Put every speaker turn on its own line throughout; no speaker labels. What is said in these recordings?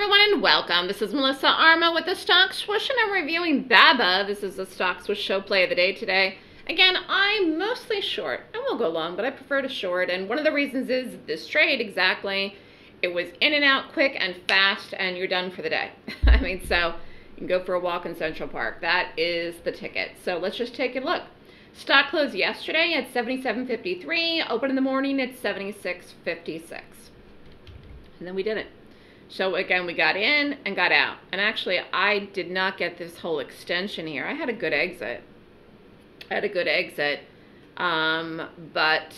everyone and welcome. This is Melissa Armo with the Stock Swoosh and I'm reviewing BABA. This is the Stock Swoosh show play of the day today. Again, I'm mostly short. I won't go long, but I prefer to short. And one of the reasons is this trade exactly. It was in and out quick and fast and you're done for the day. I mean, so you can go for a walk in Central Park. That is the ticket. So let's just take a look. Stock closed yesterday at 77.53. Open in the morning at 76.56. And then we did it. So again, we got in and got out. And actually, I did not get this whole extension here. I had a good exit. I had a good exit. Um, but,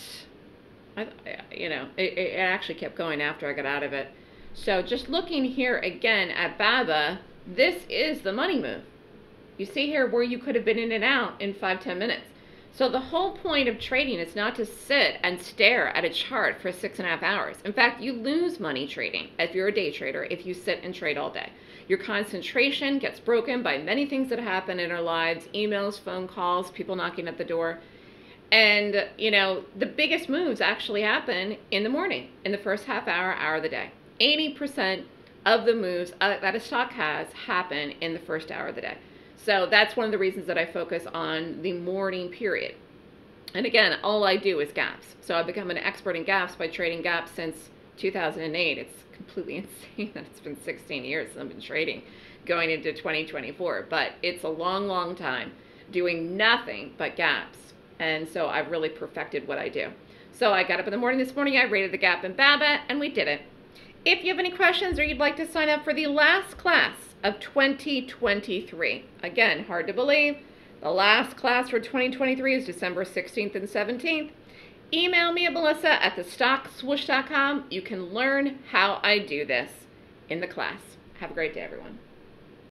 I, you know, it, it actually kept going after I got out of it. So just looking here again at BABA, this is the money move. You see here where you could have been in and out in five ten minutes. So the whole point of trading is not to sit and stare at a chart for six and a half hours. In fact, you lose money trading if you're a day trader if you sit and trade all day. Your concentration gets broken by many things that happen in our lives, emails, phone calls, people knocking at the door. And, you know, the biggest moves actually happen in the morning, in the first half hour, hour of the day. 80% of the moves uh, that a stock has happen in the first hour of the day. So that's one of the reasons that I focus on the morning period. And again, all I do is gaps. So I've become an expert in gaps by trading gaps since 2008. It's completely insane that it's been 16 years I've been trading going into 2024. But it's a long, long time doing nothing but gaps. And so I've really perfected what I do. So I got up in the morning this morning, I rated the gap in BABA, and we did it. If you have any questions or you'd like to sign up for the last class of 2023. Again, hard to believe. The last class for 2023 is December 16th and 17th. Email me at melissa at thestockswoosh.com. You can learn how I do this in the class. Have a great day, everyone.